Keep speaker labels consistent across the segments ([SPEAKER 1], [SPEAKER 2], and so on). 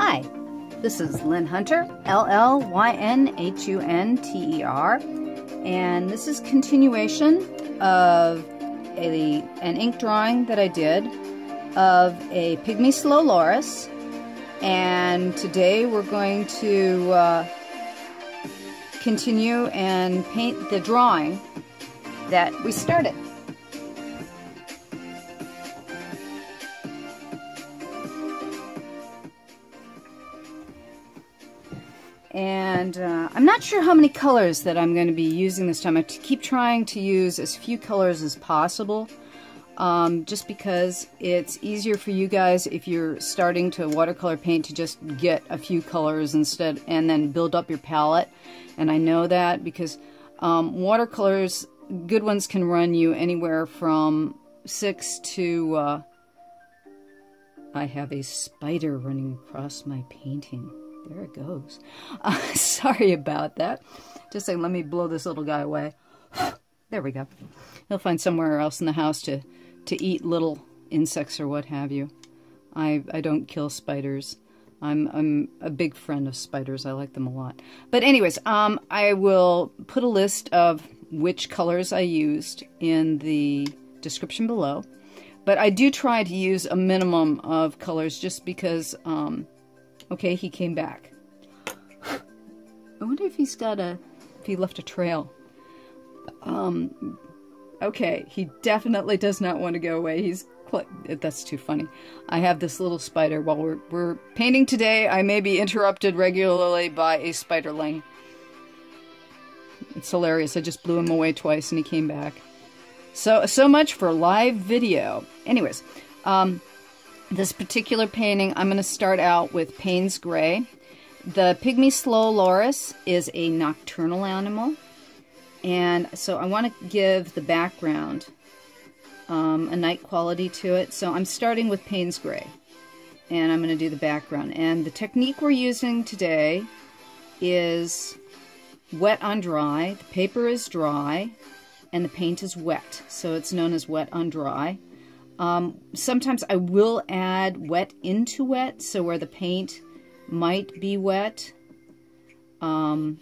[SPEAKER 1] Hi, this is Llyn Hunter, L L Y N H U N T E R, and this is continuation of a, an ink drawing that I did of a Pygmy Slow Loris, and today we're going to uh, continue and paint the drawing that we started. And uh, I'm not sure how many colors that I'm going to be using this time. I keep trying to use as few colors as possible. Um, just because it's easier for you guys if you're starting to watercolor paint to just get a few colors instead and then build up your palette. And I know that because um, watercolors, good ones can run you anywhere from six to, uh, I have a spider running across my painting. There it goes. Uh, sorry about that. Just saying, let me blow this little guy away. there we go. He'll find somewhere else in the house to, to eat little insects or what have you. I, I don't kill spiders. I'm, I'm a big friend of spiders. I like them a lot. But anyways, um, I will put a list of which colors I used in the description below. But I do try to use a minimum of colors just because um, Okay, he came back. I wonder if he's got a, if he left a trail. Um, okay, he definitely does not want to go away. He's, that's too funny. I have this little spider. While we're, we're painting today, I may be interrupted regularly by a spiderling. It's hilarious. I just blew him away twice and he came back. So, so much for live video. Anyways, um, this particular painting, I'm going to start out with Payne's Gray. The Pygmy Slow Loris is a nocturnal animal. And so I want to give the background um, a night quality to it. So I'm starting with Payne's Gray. And I'm going to do the background. And the technique we're using today is wet on dry. The paper is dry and the paint is wet. So it's known as wet on dry. Um, sometimes I will add wet into wet, so where the paint might be wet, um,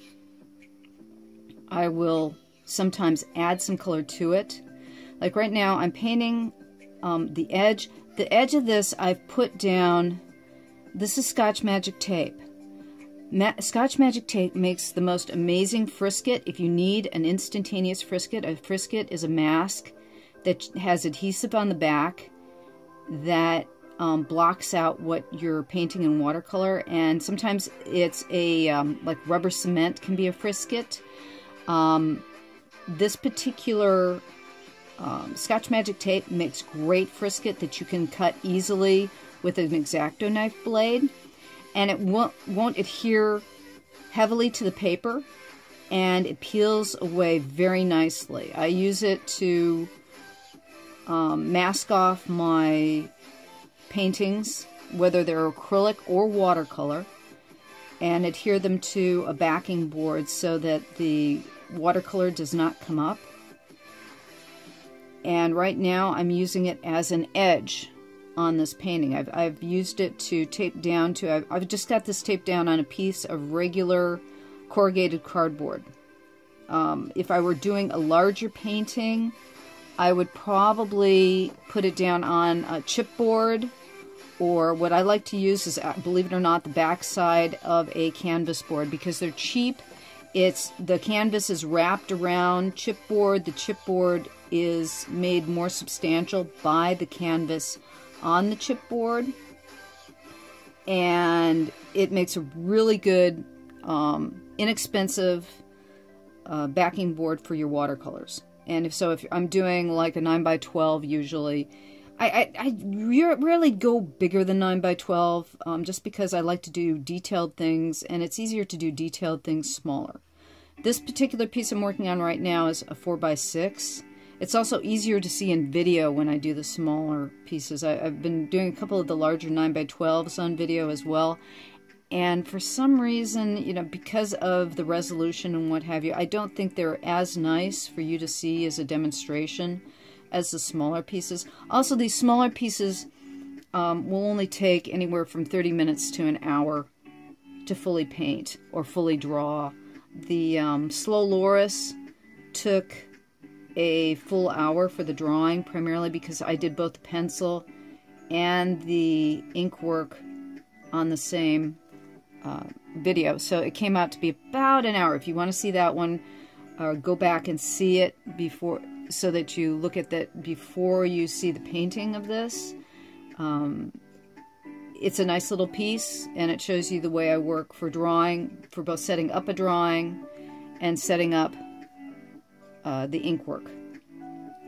[SPEAKER 1] I will sometimes add some color to it. Like right now, I'm painting um, the edge. The edge of this I've put down, this is Scotch Magic Tape. Ma Scotch Magic Tape makes the most amazing frisket. If you need an instantaneous frisket, a frisket is a mask that has adhesive on the back that um, blocks out what you're painting in watercolor and sometimes it's a um, like rubber cement can be a frisket um, this particular um, Scotch Magic tape makes great frisket that you can cut easily with an X-Acto knife blade and it won't, won't adhere heavily to the paper and it peels away very nicely. I use it to um, mask off my paintings, whether they're acrylic or watercolor, and adhere them to a backing board so that the watercolor does not come up. And right now I'm using it as an edge on this painting. I've, I've used it to tape down to, I've, I've just got this taped down on a piece of regular corrugated cardboard. Um, if I were doing a larger painting, I would probably put it down on a chipboard or what I like to use is, uh, believe it or not, the backside of a canvas board because they're cheap. It's the canvas is wrapped around chipboard. The chipboard is made more substantial by the canvas on the chipboard, and it makes a really good, um, inexpensive uh, backing board for your watercolors. And if so, if I'm doing like a 9 by 12 usually, I, I, I rarely go bigger than 9 by 12 um, just because I like to do detailed things and it's easier to do detailed things smaller. This particular piece I'm working on right now is a 4 by 6 It's also easier to see in video when I do the smaller pieces. I, have been doing a couple of the larger 9 by 12s on video as well and for some reason, you know, because of the resolution and what have you, I don't think they're as nice for you to see as a demonstration as the smaller pieces. Also, these smaller pieces um, will only take anywhere from 30 minutes to an hour to fully paint or fully draw. The um, Slow Loris took a full hour for the drawing, primarily because I did both the pencil and the ink work on the same uh, video. So it came out to be about an hour. If you want to see that one, uh, go back and see it before, so that you look at that before you see the painting of this. Um, it's a nice little piece, and it shows you the way I work for drawing, for both setting up a drawing and setting up uh, the ink work.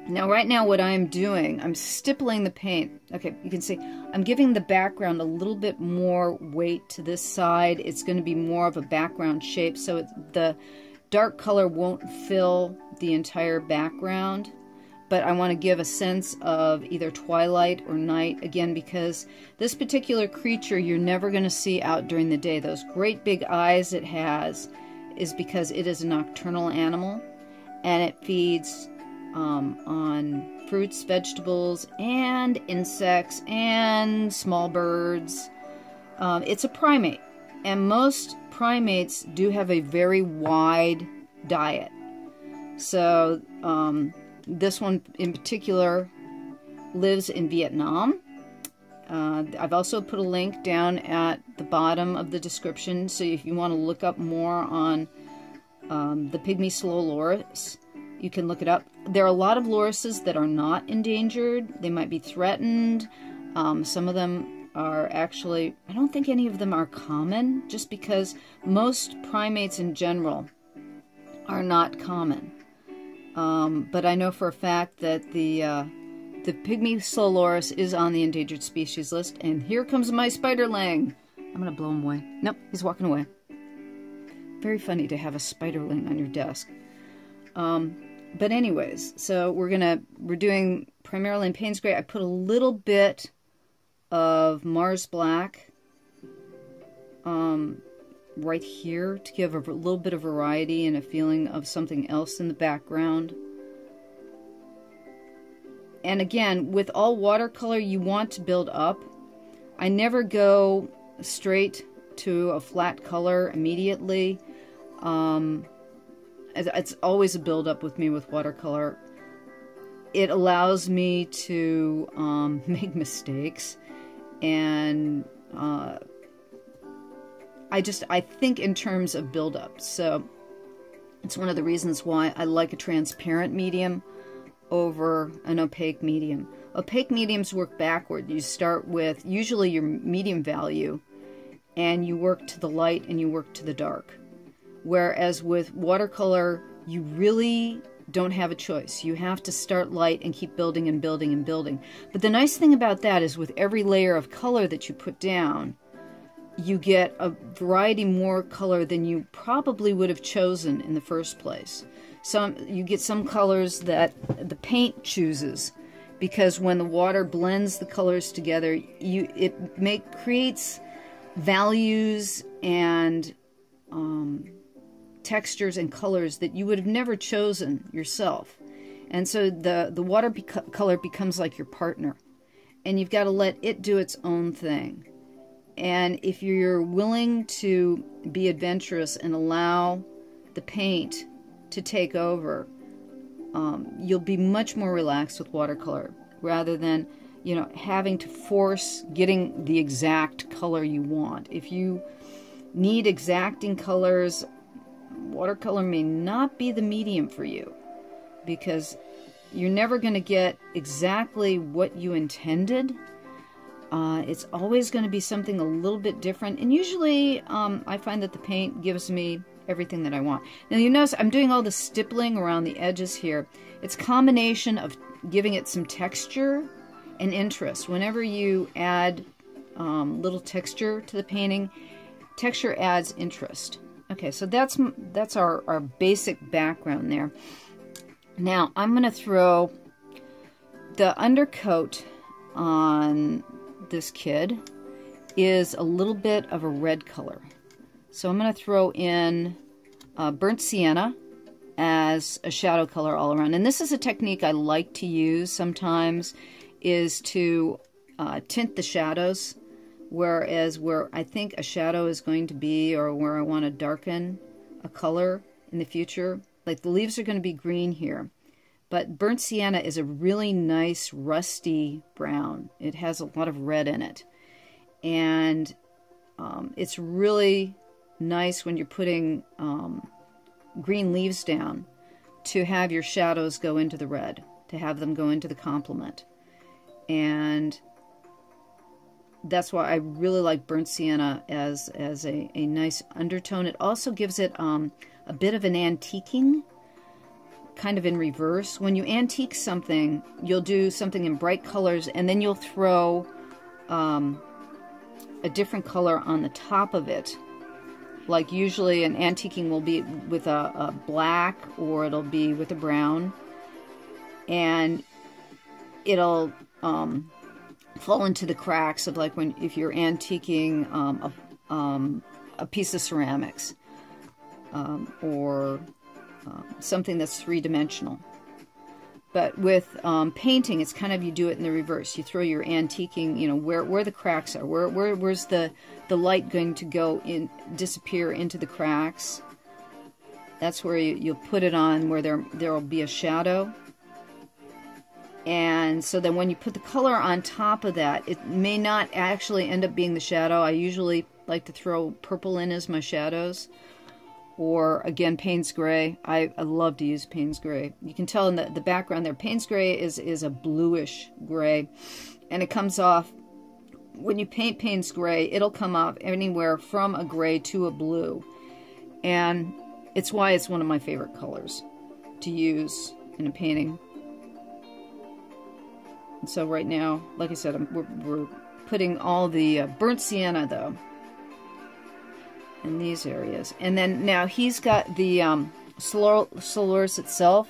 [SPEAKER 1] Now, right now, what I'm doing, I'm stippling the paint. Okay, you can see I'm giving the background a little bit more weight to this side. It's going to be more of a background shape, so the dark color won't fill the entire background. But I want to give a sense of either twilight or night, again, because this particular creature you're never going to see out during the day. Those great big eyes it has is because it is a nocturnal animal, and it feeds um, on fruits, vegetables, and insects, and small birds. Um, it's a primate, and most primates do have a very wide diet. So, um, this one in particular lives in Vietnam. Uh, I've also put a link down at the bottom of the description, so if you want to look up more on um, the pygmy slow loris, you can look it up. There are a lot of lorises that are not endangered. They might be threatened. Um, some of them are actually, I don't think any of them are common, just because most primates in general are not common. Um, but I know for a fact that the uh, the pygmy slow loris is on the endangered species list. And here comes my spiderling. I'm gonna blow him away. Nope, he's walking away. Very funny to have a spiderling on your desk. Um, but anyways, so we're gonna we're doing primarily in Payne's Gray. I put a little bit of Mars Black um, right here to give a little bit of variety and a feeling of something else in the background. And again, with all watercolor, you want to build up. I never go straight to a flat color immediately. Um, it's always a build-up with me with watercolor. It allows me to um, make mistakes, and uh, I just I think in terms of build-up. So it's one of the reasons why I like a transparent medium over an opaque medium. Opaque mediums work backward. You start with usually your medium value, and you work to the light and you work to the dark. Whereas with watercolor, you really don't have a choice. You have to start light and keep building and building and building. But the nice thing about that is with every layer of color that you put down, you get a variety more color than you probably would have chosen in the first place. Some you get some colors that the paint chooses because when the water blends the colors together, you it make creates values and um, textures and colors that you would have never chosen yourself. And so the, the water color becomes like your partner. And you've got to let it do its own thing. And if you're willing to be adventurous and allow the paint to take over, um, you'll be much more relaxed with watercolor rather than, you know, having to force getting the exact color you want. If you need exacting colors, watercolor may not be the medium for you because you're never going to get exactly what you intended. Uh, it's always going to be something a little bit different. And usually um, I find that the paint gives me everything that I want. Now you notice I'm doing all the stippling around the edges here. It's combination of giving it some texture and interest. Whenever you add um, little texture to the painting, texture adds interest. Okay, so that's that's our, our basic background there. Now, I'm going to throw the undercoat on this kid is a little bit of a red color. So I'm going to throw in uh, burnt sienna as a shadow color all around. And this is a technique I like to use sometimes is to uh, tint the shadows, whereas where I think a shadow is going to be or where I want to darken a color in the future, like the leaves are going to be green here. But burnt sienna is a really nice rusty brown. It has a lot of red in it. And um, it's really nice when you're putting um, green leaves down to have your shadows go into the red, to have them go into the complement. And that's why I really like burnt sienna as, as a, a nice undertone. It also gives it um, a bit of an antiquing, kind of in reverse. When you antique something, you'll do something in bright colors and then you'll throw um, a different color on the top of it. Like usually an antiquing will be with a, a black or it'll be with a brown. And it'll um, fall into the cracks of like when if you're antiquing um, a, um, a, piece of ceramics um, or uh, something that's three-dimensional. But with um, painting, it's kind of you do it in the reverse. You throw your antiquing, you know, where where the cracks are. Where where where's the the light going to go in disappear into the cracks? That's where you, you'll put it on where there there will be a shadow. And so then when you put the color on top of that, it may not actually end up being the shadow. I usually like to throw purple in as my shadows or again Payne's Gray. I, I, love to use Payne's Gray. You can tell in the, the background there, Payne's Gray is, is a bluish gray, and it comes off, when you paint Payne's Gray, it'll come off anywhere from a gray to a blue, and it's why it's one of my favorite colors to use in a painting. And so right now, like I said, I'm, we're, we're putting all the uh, burnt sienna, though, in these areas. And then now he's got the um, slow loris itself,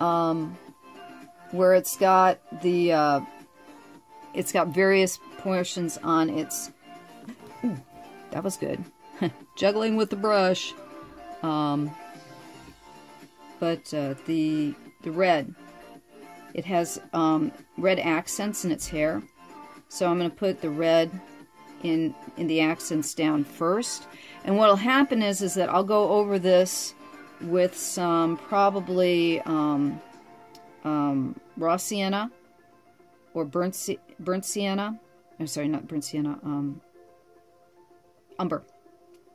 [SPEAKER 1] um, where it's got the, uh, it's got various portions on its, ooh, that was good, juggling with the brush, um, but uh, the, the red, it has um, red accents in its hair, so I'm going to put the red in, in the accents down first. And what'll happen is, is that I'll go over this with some probably um, um, raw sienna or burnt, burnt sienna. I'm sorry, not burnt sienna, um, umber.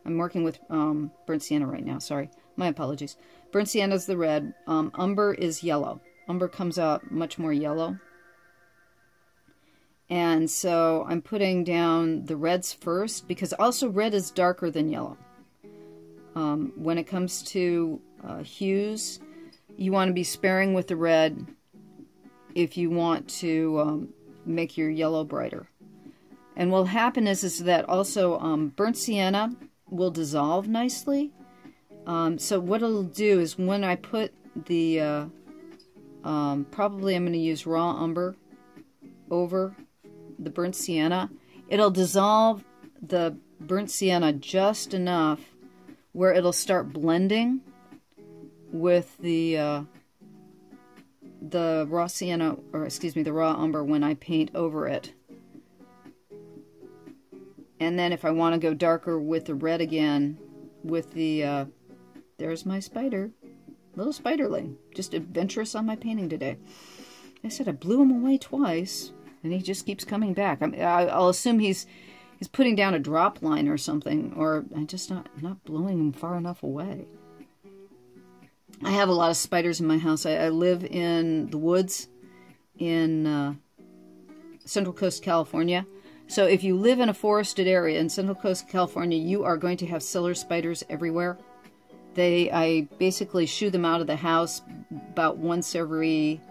[SPEAKER 1] I'm working with um, burnt sienna right now, sorry. My apologies. Burnt sienna is the red. Um, umber is yellow. Umber comes out much more yellow. And so I'm putting down the reds first because also red is darker than yellow. Um, when it comes to uh, hues, you want to be sparing with the red if you want to um, make your yellow brighter. And what'll happen is, is that also um, burnt sienna will dissolve nicely. Um, so what it'll do is when I put the, uh, um, probably I'm going to use raw umber over the burnt sienna, it'll dissolve the burnt sienna just enough where it'll start blending with the uh, the raw sienna, or excuse me, the raw umber when I paint over it. And then if I want to go darker with the red again, with the, uh, there's my spider, little spiderling, just adventurous on my painting today. I said I blew him away twice and he just keeps coming back. I will assume he's he's putting down a drop line or something, or I'm just not not blowing him far enough away. I have a lot of spiders in my house. I, I live in the woods in uh, Central Coast, California. So if you live in a forested area in Central Coast, California, you are going to have cellar spiders everywhere. They, I basically shoo them out of the house about once every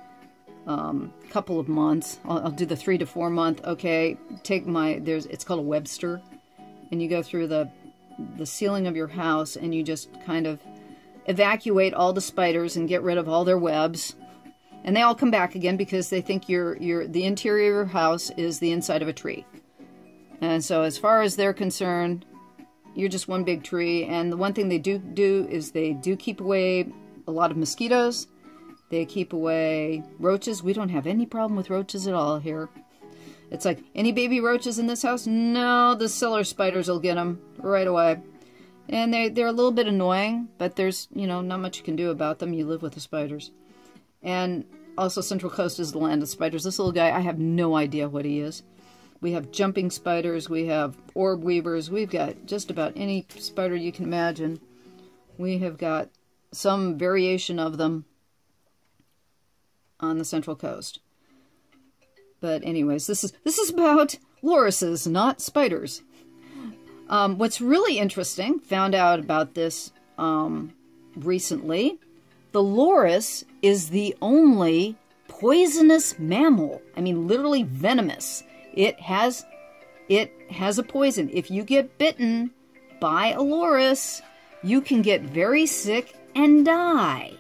[SPEAKER 1] um, couple of months. I'll, I'll, do the three to four month. Okay, take my there's it's called a Webster, and you go through the the ceiling of your house and you just kind of evacuate all the spiders and get rid of all their webs. And they all come back again because they think your your the interior of your house is the inside of a tree. And so as far as they're concerned, you're just one big tree. And the one thing they do do is they do keep away a lot of mosquitoes They keep away roaches. We don't have any problem with roaches at all here. It's like, any baby roaches in this house? No, the cellar spiders will get them right away. And they, they're a little bit annoying, but there's, you know, not much you can do about them. You live with the spiders. And also Central Coast is the land of spiders. This little guy, I have no idea what he is. We have jumping spiders. We have orb weavers. We've got just about any spider you can imagine. We have got some variation of them on the Central Coast. But anyways, this is this is about lorises, not spiders. Um, what's really interesting, found out about this um, recently, the loris is the only poisonous mammal. I mean, literally venomous. It has, it has a poison. If you get bitten by a loris, you can get very sick and die.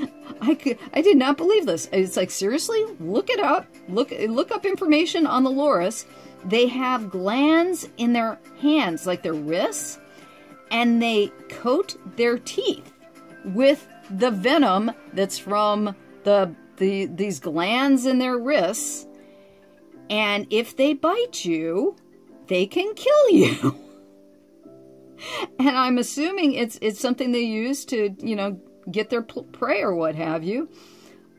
[SPEAKER 1] I could, I did not believe this. It's like seriously, look it up. Look look up information on the loris. They have glands in their hands, like their wrists, and they coat their teeth with the venom that's from the the these glands in their wrists. And if they bite you, they can kill you. and I'm assuming it's it's something they use to, you know, get their prey or what have you.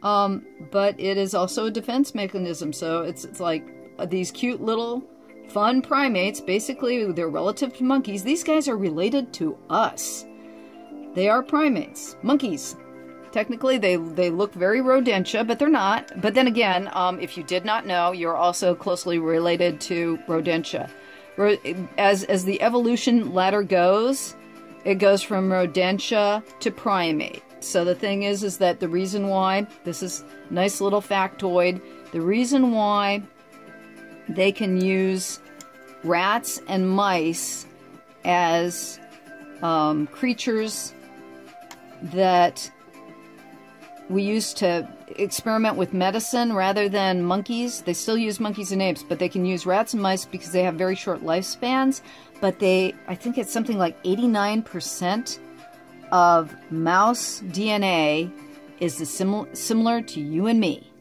[SPEAKER 1] Um, but it is also a defense mechanism. So it's, it's like uh, these cute little fun primates, basically they're relative to monkeys. These guys are related to us. They are primates, monkeys. Technically, they, they look very rodentia, but they're not. But then again, um, if you did not know, you're also closely related to rodentia. As, as the evolution ladder goes, it goes from rodentia to primate. So the thing is, is that the reason why, this is nice little factoid, the reason why they can use rats and mice as um, creatures that we used to experiment with medicine rather than monkeys. They still use monkeys and apes, but they can use rats and mice because they have very short lifespans. But they, I think it's something like 89% of mouse DNA is sim similar to you and me.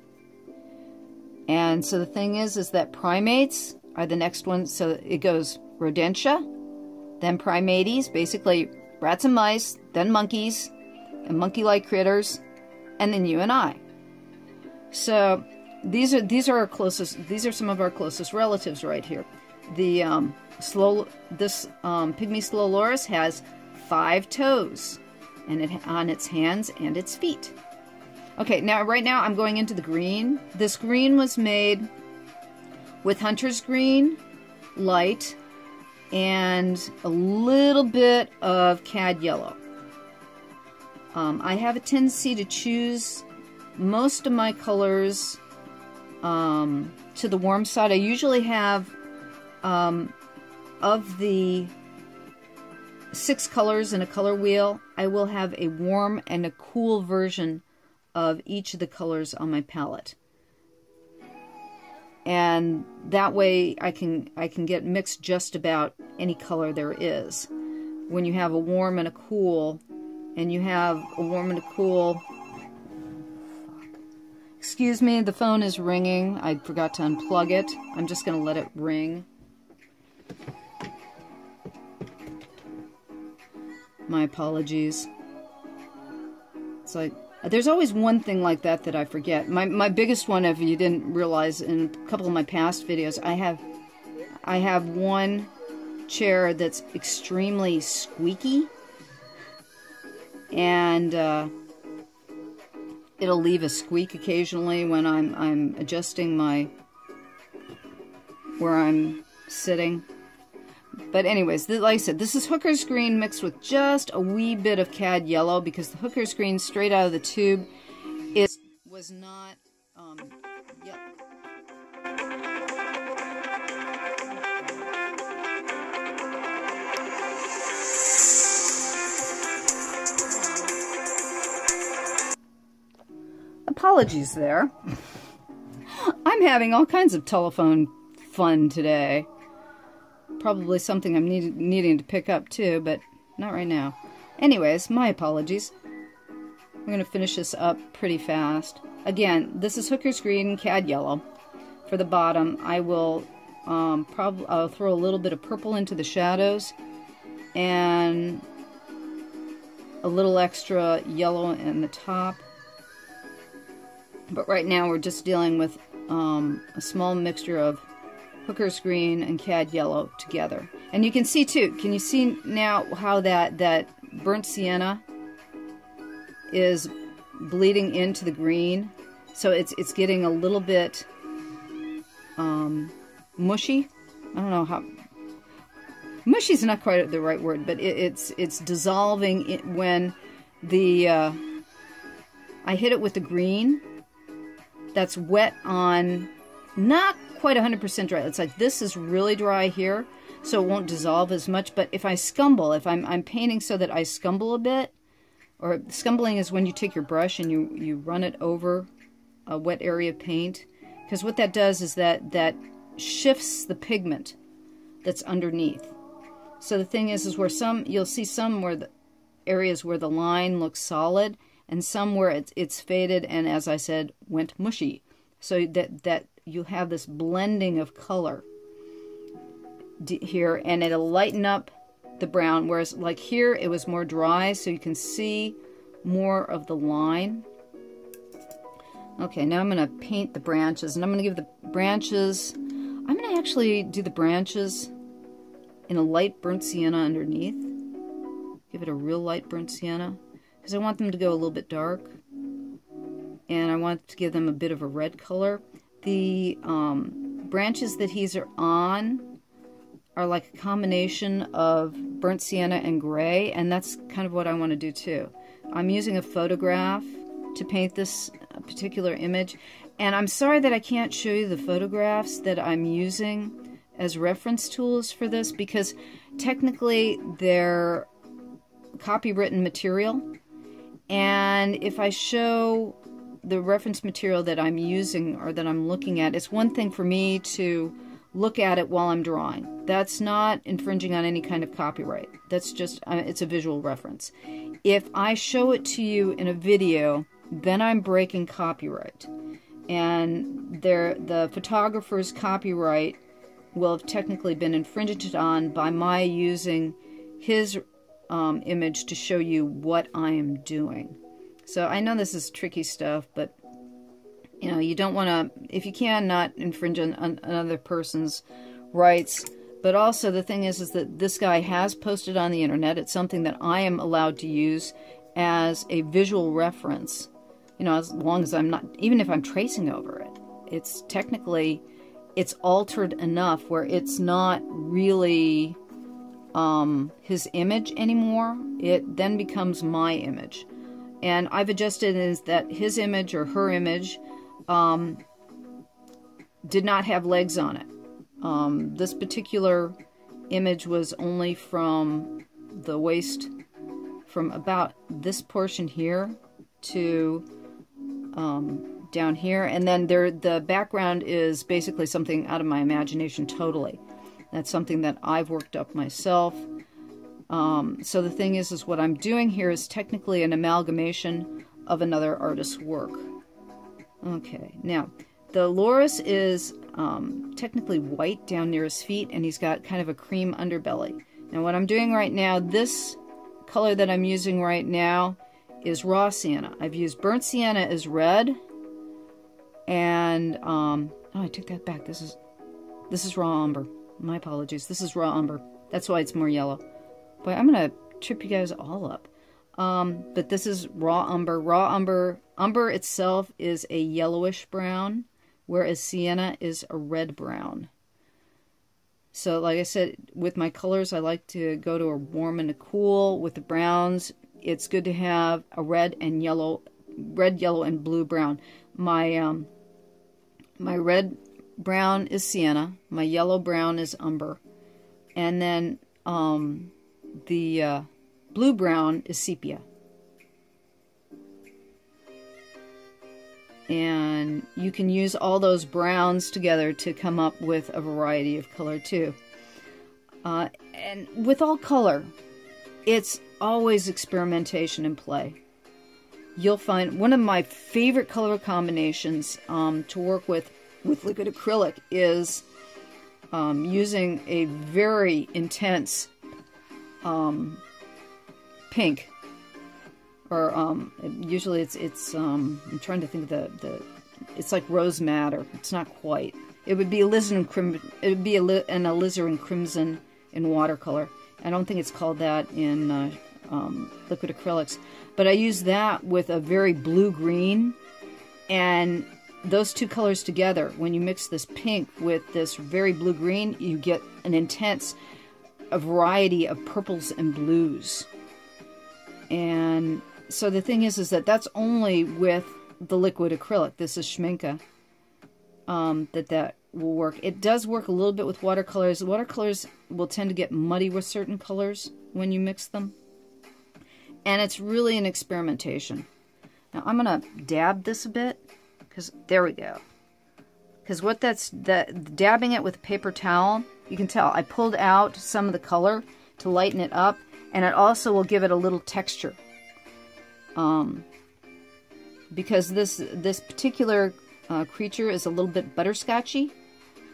[SPEAKER 1] And so the thing is, is that primates are the next one. So it goes rodentia, then primates, basically rats and mice, then monkeys, and monkey-like critters, and then you and I. So these are these are our closest. These are some of our closest relatives right here. The um, slow this um, pygmy slow loris has five toes, and it on its hands and its feet. Okay, now right now I'm going into the green. This green was made with hunter's green, light, and a little bit of cad yellow. Um, I have a tendency to choose most of my colors um, to the warm side. I usually have, um, of the six colors in a color wheel, I will have a warm and a cool version of each of the colors on my palette. And that way I can I can get mixed just about any color there is. When you have a warm and a cool, and you have a warm and a cool Excuse me, the phone is ringing. I forgot to unplug it. I'm just going to let it ring. My apologies. Like, there's always one thing like that that I forget. My, my biggest one, if you didn't realize in a couple of my past videos, I have, I have one chair that's extremely squeaky. And, uh, it'll leave a squeak occasionally when I'm, I'm adjusting my, where I'm sitting. But anyways, like I said, this is hooker's green mixed with just a wee bit of cad yellow because the hooker's green straight out of the tube is was not Apologies there. I'm having all kinds of telephone fun today. Probably something I'm need needing to pick up too, but not right now. Anyways, my apologies. I'm going to finish this up pretty fast. Again, this is Hooker's Green Cad Yellow. For the bottom, I will um, probably I'll throw a little bit of purple into the shadows and a little extra yellow in the top. But right now we're just dealing with um, a small mixture of hooker's green and cad yellow together. And you can see too, can you see now how that, that burnt sienna is bleeding into the green? So it's, it's getting a little bit um, mushy. I don't know how... Mushy is not quite the right word, but it, it's it's dissolving it when the... Uh, I hit it with the green that's wet on not quite 100% dry. It's like this is really dry here, so it won't dissolve as much. But if I scumble, if I'm, I'm painting so that I scumble a bit, or scumbling is when you take your brush and you, you run it over a wet area of paint. Because what that does is that that shifts the pigment that's underneath. So the thing is, is where some, you'll see some where the areas where the line looks solid, and some where it's, it's faded and, as I said, went mushy. So that, that you have this blending of color here, and it'll lighten up the brown, whereas like here, it was more dry, so you can see more of the line. Okay, now I'm going to paint the branches, and I'm going to give the branches, I'm going to actually do the branches in a light burnt sienna underneath. Give it a real light burnt sienna because I want them to go a little bit dark and I want to give them a bit of a red color. The um, branches that he's on are like a combination of burnt sienna and gray and that's kind of what I want to do too. I'm using a photograph to paint this particular image and I'm sorry that I can't show you the photographs that I'm using as reference tools for this because technically they're copywritten material and if I show the reference material that I'm using or that I'm looking at, it's one thing for me to look at it while I'm drawing. That's not infringing on any kind of copyright. That's just, uh, it's a visual reference. If I show it to you in a video, then I'm breaking copyright. And there, the photographer's copyright will have technically been infringed on by my using his um, image to show you what I am doing. So I know this is tricky stuff, but you know, you don't want to, if you can, not infringe on, on another person's rights. But also the thing is, is that this guy has posted on the internet. It's something that I am allowed to use as a visual reference. You know, as long as I'm not, even if I'm tracing over it, it's technically, it's altered enough where it's not really um, his image anymore. It then becomes my image. And I've adjusted is that his image or her image um, did not have legs on it. Um, this particular image was only from the waist, from about this portion here to um, down here. And then there, the background is basically something out of my imagination totally. That's something that I've worked up myself. Um, so the thing is, is what I'm doing here is technically an amalgamation of another artist's work. Okay, now the loris is um, technically white down near his feet, and he's got kind of a cream underbelly. Now what I'm doing right now, this color that I'm using right now is raw sienna. I've used burnt sienna as red, and um, oh, I took that back. This is this is raw umber. My apologies. This is raw umber. That's why it's more yellow. Boy, I'm going to trip you guys all up. Um, but this is raw umber. Raw umber, umber itself is a yellowish brown, whereas sienna is a red brown. So like I said, with my colors, I like to go to a warm and a cool. With the browns, it's good to have a red and yellow, red, yellow, and blue brown. My um, my red brown is sienna. My yellow brown is umber. And then um, the uh, blue brown is sepia. And you can use all those browns together to come up with a variety of color too. Uh, and with all color, it's always experimentation and play. you'll find one of my favorite color combinations um, to work with with liquid acrylic is um, using a very intense um, pink or um, usually it's it's um, I'm trying to think of the the it's like rose madder it's not quite. It would be alizarin crimson it would be a, an alizarin crimson in watercolor. I don't think it's called that in uh, um, liquid acrylics but I use that with a very blue green and those two colors together when you mix this pink with this very blue green you get an intense a variety of purples and blues and so the thing is, is that that's only with the liquid acrylic. This is Schmincke. Um, that that will work. It does work a little bit with watercolors. Watercolors will tend to get muddy with certain colors when you mix them. And it's really an experimentation. Now I'm going to dab this a bit because there we go. Because what that's that dabbing it with a paper towel, you can tell I pulled out some of the color to lighten it up and it also will give it a little texture um, because this this particular uh, creature is a little bit butterscotchy.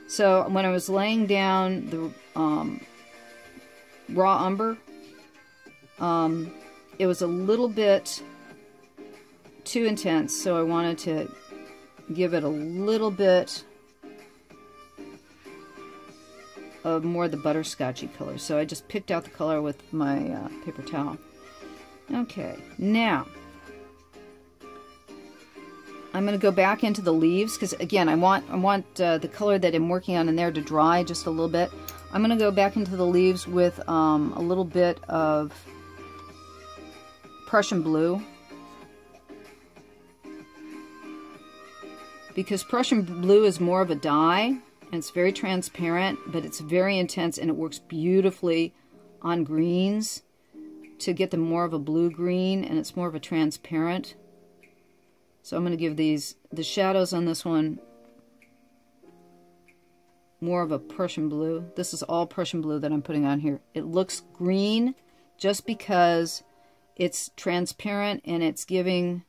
[SPEAKER 1] So when I was laying down the um, raw umber, um, it was a little bit too intense, so I wanted to give it a little bit of more of the butterscotchy color. So I just picked out the color with my uh, paper towel. Okay, now I'm going to go back into the leaves because again I want I want uh, the color that I'm working on in there to dry just a little bit. I'm going to go back into the leaves with um, a little bit of Prussian blue because Prussian blue is more of a dye and it's very transparent but it's very intense and it works beautifully on greens to get them more of a blue-green, and it's more of a transparent. So I'm going to give these, the shadows on this one, more of a Prussian blue. This is all Prussian blue that I'm putting on here. It looks green just because it's transparent and it's giving,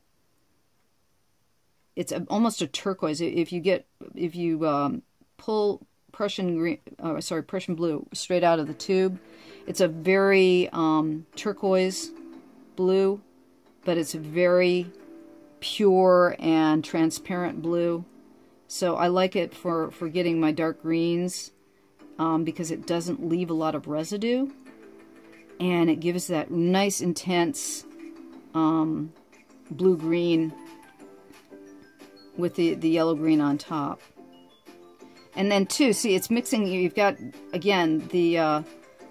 [SPEAKER 1] it's a, almost a turquoise. If you get, if you um, pull Prussian green, uh, sorry, Prussian blue straight out of the tube, it's a very um, turquoise blue, but it's very pure and transparent blue. So I like it for, for getting my dark greens um, because it doesn't leave a lot of residue. And it gives that nice intense um, blue-green with the, the yellow-green on top. And then too, see, it's mixing, you've got, again, the... Uh,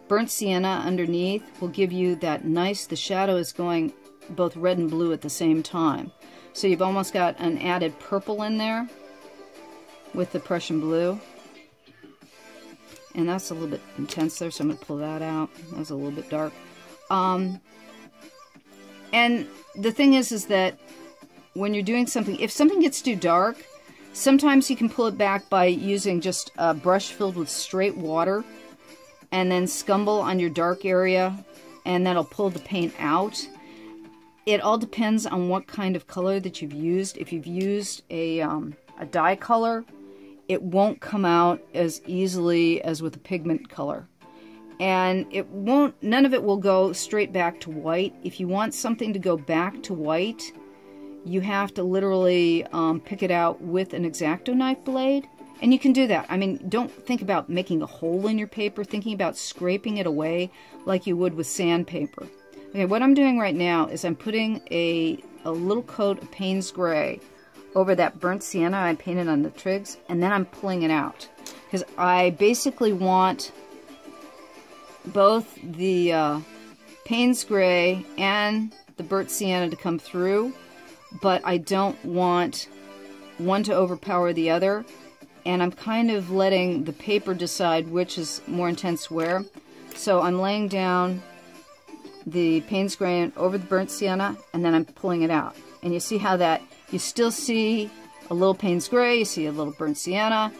[SPEAKER 1] Burnt sienna underneath will give you that nice, the shadow is going both red and blue at the same time. So you've almost got an added purple in there with the Prussian blue. And that's a little bit intense there, so I'm going to pull that out. That's a little bit dark. Um, and the thing is, is that when you're doing something, if something gets too dark, sometimes you can pull it back by using just a brush filled with straight water and then scumble on your dark area and that'll pull the paint out. It all depends on what kind of color that you've used. If you've used a, um, a dye color, it won't come out as easily as with a pigment color. And it won't, none of it will go straight back to white. If you want something to go back to white, you have to literally um, pick it out with an X-Acto knife blade and you can do that. I mean, don't think about making a hole in your paper, thinking about scraping it away like you would with sandpaper. Okay, what I'm doing right now is I'm putting a, a little coat of Payne's Gray over that burnt sienna I painted on the trigs, and then I'm pulling it out. Because I basically want both the uh, Payne's Gray and the burnt sienna to come through, but I don't want one to overpower the other and I'm kind of letting the paper decide which is more intense where. So I'm laying down the Payne's Gray over the burnt sienna, and then I'm pulling it out. And you see how that, you still see a little Payne's Gray, you see a little burnt sienna,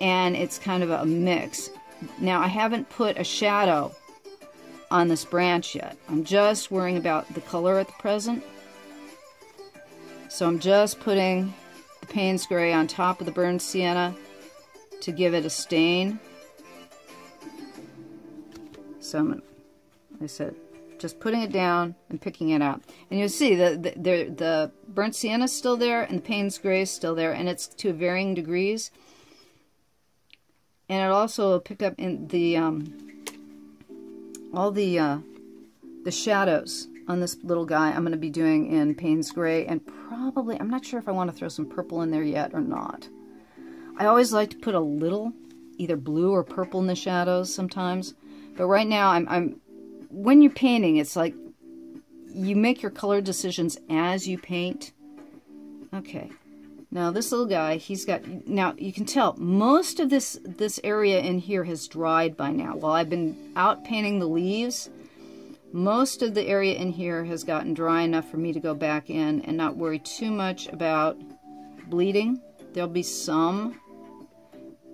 [SPEAKER 1] and it's kind of a mix. Now, I haven't put a shadow on this branch yet. I'm just worrying about the color at the present. So I'm just putting the Payne's Gray on top of the burned sienna to give it a stain. So I'm, I said, just putting it down and picking it out. And you'll see the, the, the, the burnt sienna is still there and the Payne's Gray is still there, and it's to varying degrees. And it also pick up in the um, all the uh, the shadows on this little guy I'm going to be doing in Payne's Gray and probably, I'm not sure if I want to throw some purple in there yet or not. I always like to put a little either blue or purple in the shadows sometimes. But right now, I'm, I'm when you're painting, it's like you make your color decisions as you paint. Okay. Now this little guy, he's got, now you can tell most of this, this area in here has dried by now. While I've been out painting the leaves, most of the area in here has gotten dry enough for me to go back in and not worry too much about bleeding. There'll be some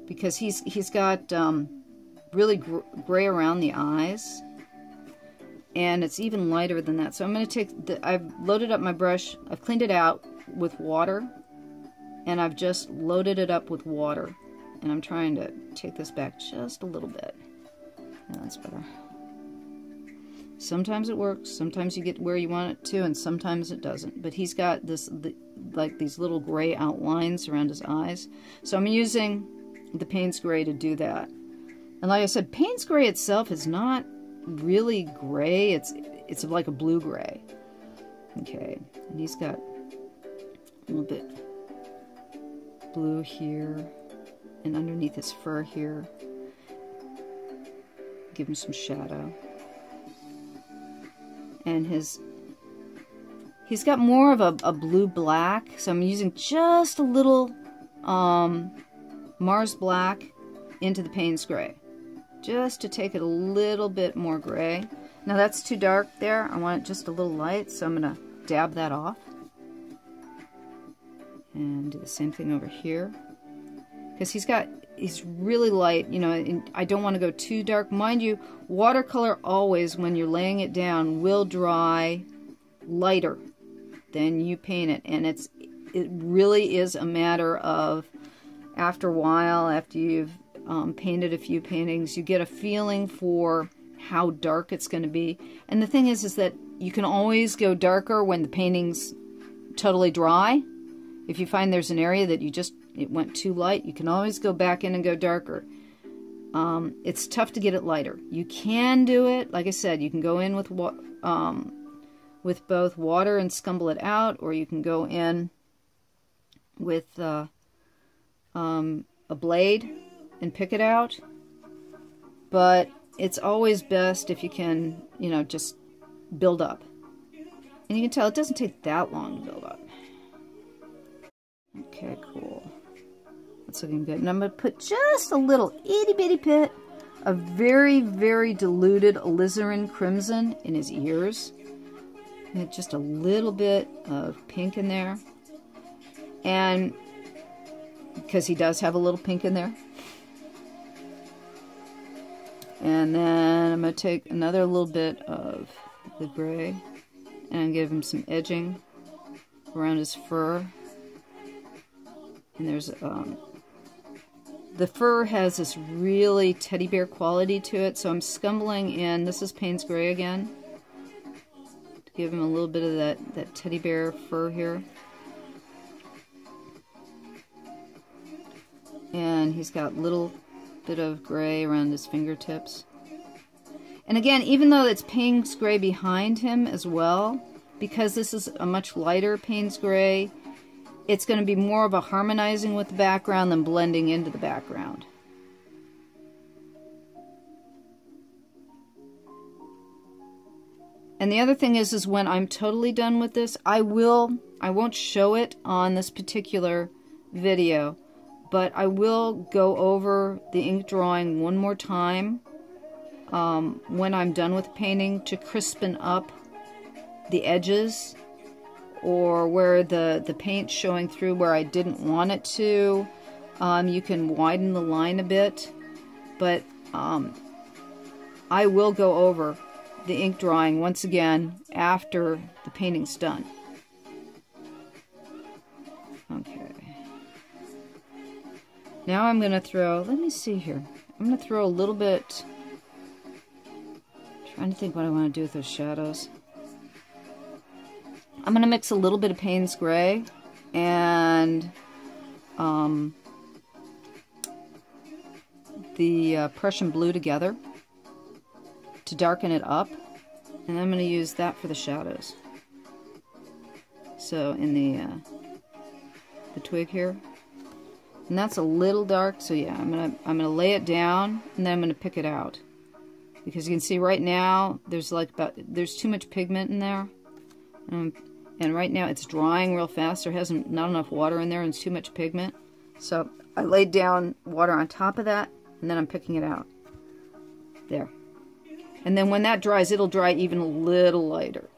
[SPEAKER 1] because he's he's got um, really gr gray around the eyes and it's even lighter than that. So I'm going to take, the, I've loaded up my brush, I've cleaned it out with water and I've just loaded it up with water and I'm trying to take this back just a little bit. Yeah, that's better. Sometimes it works, sometimes you get where you want it to, and sometimes it doesn't. But he's got this, the, like these little gray outlines around his eyes. So I'm using the Payne's Gray to do that. And like I said, Payne's Gray itself is not really gray. It's it's like a blue gray. Okay, and he's got a little bit blue here and underneath his fur here. Give him some shadow and his he's got more of a, a blue black. So I'm using just a little um, Mars black into the Payne's gray just to take it a little bit more gray. Now that's too dark there. I want it just a little light so I'm gonna dab that off. And do the same thing over here. Because he's got he's really light, you know, I don't want to go too dark. Mind you, watercolor always, when you're laying it down, will dry lighter than you paint it. And it's it really is a matter of, after a while, after you've um, painted a few paintings, you get a feeling for how dark it's going to be. And the thing is, is that you can always go darker when the painting's totally dry. If you find there's an area that you just it went too light, you can always go back in and go darker. Um, it's tough to get it lighter. You can do it, like I said, you can go in with um, with both water and scumble it out, or you can go in with uh, um, a blade and pick it out. But it's always best if you can, you know, just build up. And you can tell it doesn't take that long to build up. Okay, cool. That's looking good. And I'm going to put just a little itty bitty bit of very, very diluted alizarin crimson in his ears. And just a little bit of pink in there. And because he does have a little pink in there. And then I'm going to take another little bit of the gray and give him some edging around his fur. And there's um, the fur has this really teddy bear quality to it, so I'm scumbling in, this is Payne's Gray again, to give him a little bit of that, that teddy bear fur here. And he's got little bit of gray around his fingertips. And again, even though it's Payne's Gray behind him as well, because this is a much lighter Payne's Gray, it's going to be more of a harmonizing with the background than blending into the background. And the other thing is, is when I'm totally done with this, I will, I won't show it on this particular video, but I will go over the ink drawing one more time um, when I'm done with painting to crispen up the edges or where the, the paint's showing through where I didn't want it to. Um, you can widen the line a bit, but um, I will go over the ink drawing once again after the painting's done. Okay. Now I'm going to throw, let me see here. I'm going to throw a little bit, trying to think what I want to do with those shadows. I'm going to mix a little bit of Payne's Gray and um, the uh, Prussian Blue together to darken it up. And I'm going to use that for the shadows. So in the, uh, the twig here. And that's a little dark, so yeah, I'm gonna I'm gonna lay it down and then I'm gonna pick it out. Because you can see right now there's like about there's too much pigment in there. Um, and right now it's drying real fast. There hasn't not enough water in there and it's too much pigment. So I laid down water on top of that and then I'm picking it out. There. And then when that dries, it'll dry even a little lighter.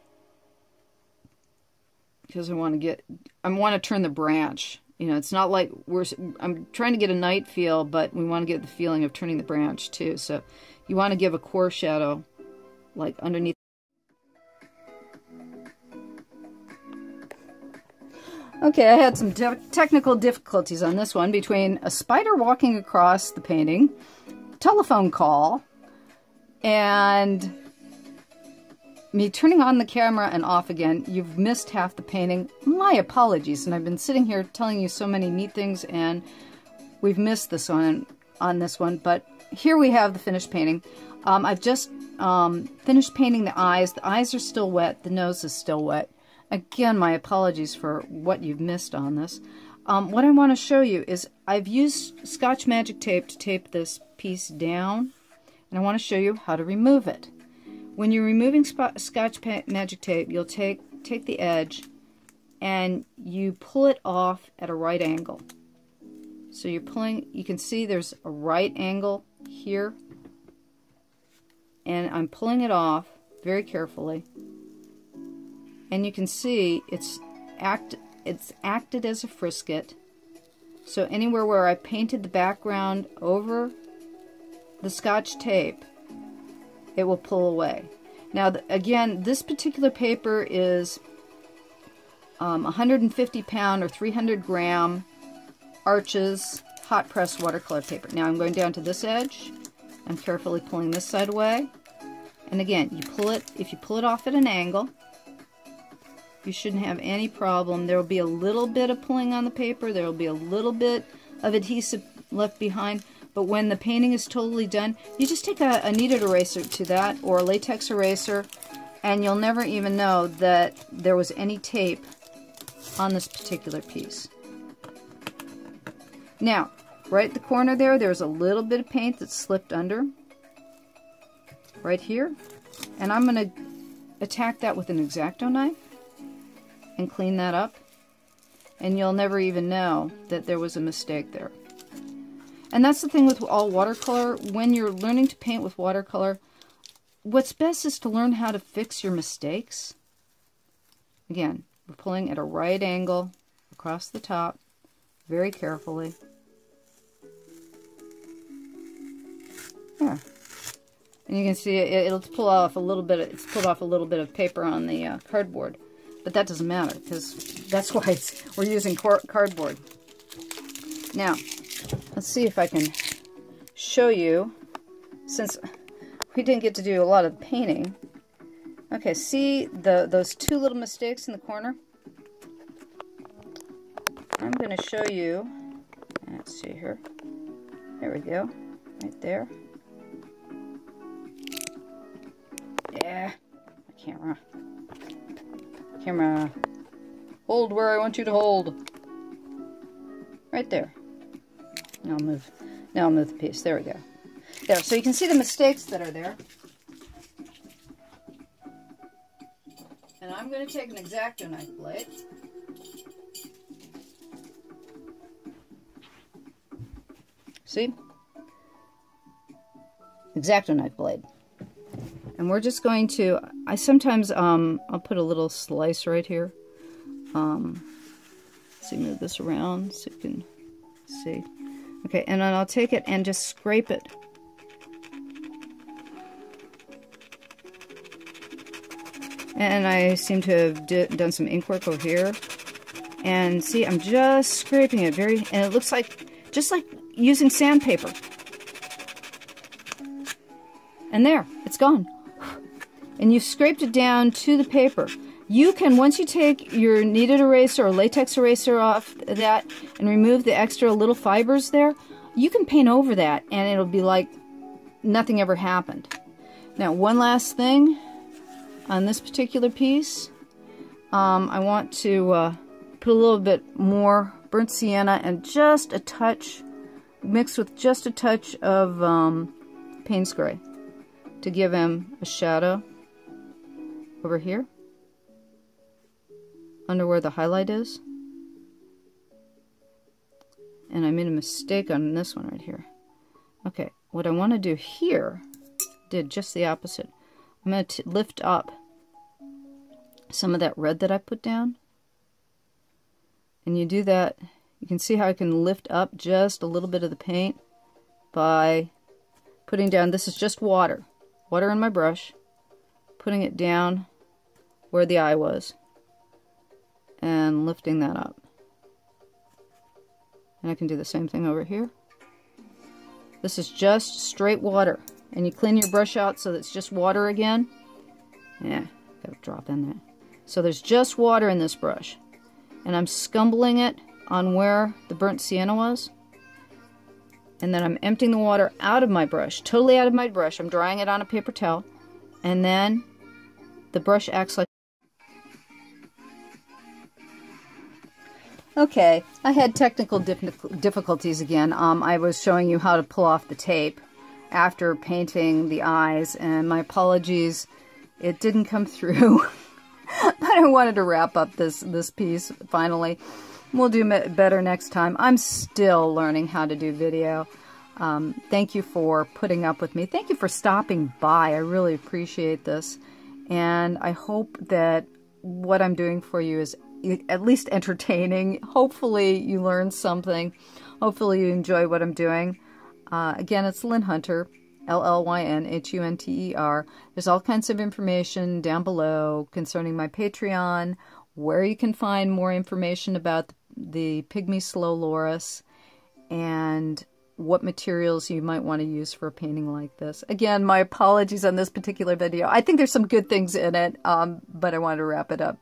[SPEAKER 1] Because I want to get, I want to turn the branch. You know, it's not like we're, I'm trying to get a night feel, but we want to get the feeling of turning the branch too. So you want to give a core shadow like underneath. Okay, I had some technical difficulties on this one between a spider walking across the painting, telephone call, and me turning on the camera and off again, you've missed half the painting. My apologies, and I've been sitting here telling you so many neat things, and we've missed this one on this one, but here we have the finished painting. Um, I've just um, finished painting the eyes. The eyes are still wet. The nose is still wet. Again, my apologies for what you've missed on this. Um, what I want to show you is I've used Scotch Magic Tape to tape this piece down, and I want to show you how to remove it. When you're removing Scotch Magic Tape, you'll take, take the edge and you pull it off at a right angle. So you're pulling, you can see there's a right angle here, and I'm pulling it off very carefully and you can see it's act it's acted as a frisket. So anywhere where I painted the background over the scotch tape it will pull away. Now again this particular paper is um, 150 pound or 300 gram Arches hot press watercolor paper. Now I'm going down to this edge. I'm carefully pulling this side away. And again you pull it if you pull it off at an angle you shouldn't have any problem. There will be a little bit of pulling on the paper. There will be a little bit of adhesive left behind. But when the painting is totally done, you just take a, a kneaded eraser to that or a latex eraser and you'll never even know that there was any tape on this particular piece. Now, right at the corner there, there's a little bit of paint that slipped under. Right here. And I'm going to attack that with an X-Acto knife and clean that up and you'll never even know that there was a mistake there. And that's the thing with all watercolor. When you're learning to paint with watercolor, what's best is to learn how to fix your mistakes. Again, we're pulling at a right angle across the top very carefully. There. And you can see it, it'll pull off a little bit, it's pulled off a little bit of paper on the uh, cardboard. But that doesn't matter because that's why we're using cardboard. Now, let's see if I can show you, since we didn't get to do a lot of painting. Okay, see the those two little mistakes in the corner? I'm going to show you, let's see here, there we go, right there. Yeah, my camera. Camera. Hold where I want you to hold. Right there. Now I'll move. Now I'll move the piece. There we go. There. So you can see the mistakes that are there. And I'm going to take an X-Acto knife blade. See? X-Acto knife blade. And we're just going to, I sometimes, um, I'll put a little slice right here. Um, see, move this around so you can see. Okay, and then I'll take it and just scrape it. And I seem to have done some ink work over here. And see, I'm just scraping it very, and it looks like, just like using sandpaper. And there, it's gone. And you've scraped it down to the paper. You can, once you take your kneaded eraser or latex eraser off that and remove the extra little fibers there, you can paint over that and it'll be like nothing ever happened. Now, one last thing on this particular piece. Um, I want to uh, put a little bit more burnt sienna and just a touch, mixed with just a touch of um, Payne's Gray to give him a shadow over here under where the highlight is. And I made a mistake on this one right here. Okay, what I want to do here, did just the opposite. I'm going to lift up some of that red that I put down. And you do that, you can see how I can lift up just a little bit of the paint by putting down, this is just water, water in my brush, putting it down where the eye was and lifting that up. And I can do the same thing over here. This is just straight water. And you clean your brush out so it's just water again. Yeah, got a drop in there. So there's just water in this brush. And I'm scumbling it on where the burnt sienna was. And then I'm emptying the water out of my brush, totally out of my brush. I'm drying it on a paper towel. And then the brush acts like Okay, I had technical difficulties again. Um, I was showing you how to pull off the tape after painting the eyes, and my apologies, it didn't come through. but I wanted to wrap up this, this piece finally. We'll do better next time. I'm still learning how to do video. Um, thank you for putting up with me. Thank you for stopping by. I really appreciate this. And I hope that what I'm doing for you is at least entertaining. Hopefully you learn something. Hopefully you enjoy what I'm doing. Uh, again, it's Llyn Hunter, L-L-Y-N-H-U-N-T-E-R. There's all kinds of information down below concerning my Patreon, where you can find more information about the Pygmy Slow Loris, and what materials you might want to use for a painting like this. Again, my apologies on this particular video. I think there's some good things in it, um, but I wanted to wrap it up.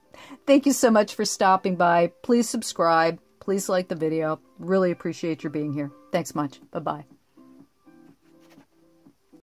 [SPEAKER 1] Thank you so much for stopping by. Please subscribe. Please like the video. Really appreciate your being here. Thanks much. Bye-bye.